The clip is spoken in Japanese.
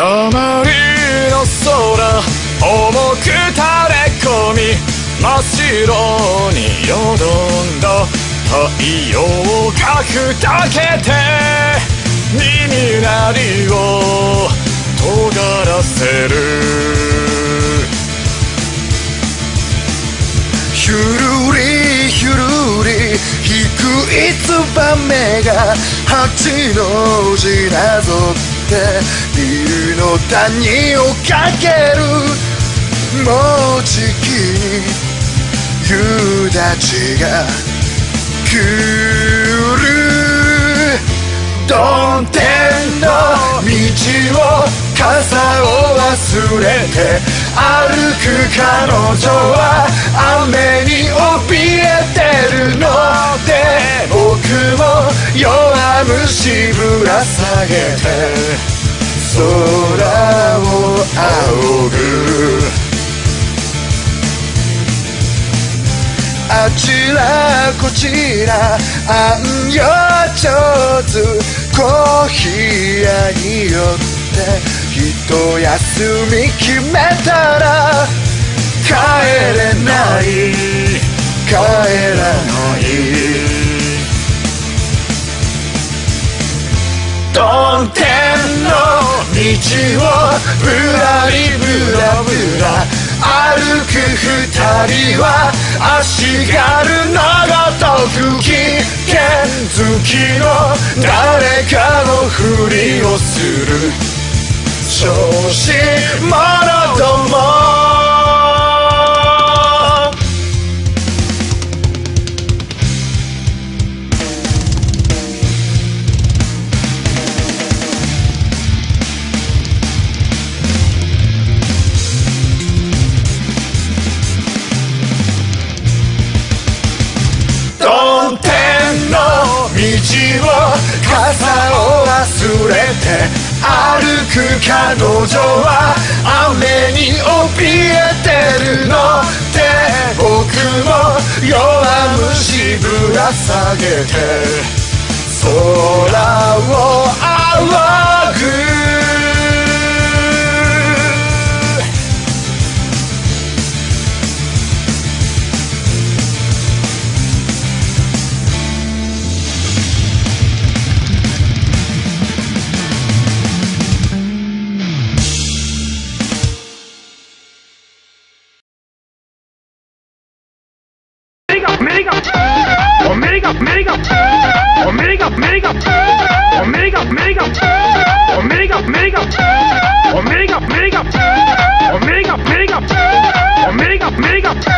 鉛の空重く垂れ込み真っ白によどんだ太陽をかくだけで耳鳴りを尖らせる。ひゅるりひゅるり低いツバメが八の字なぞ。ってビルの谷をかける。もうじきに夕立が来る。曇天の道を傘を忘れて歩く彼女は雨に怯えてるので虫ぶら下げて空を仰ぐ。あちらこちらあんよ上手コーヒー屋によって一休み決めたら帰れない。帰らない。ぶらりぶらぶら歩く二人は足軽のごとく危険好きの誰かのふりをする。調子者どもさを忘れて歩く彼女は雨に怯えてるのて僕も弱虫ぶら下げて空を Omega, Omega, Omega, Omega, Omega, Omega, Omega, Omega, Omega, Omega, Omega, Omega, Omega, Omega, Omega,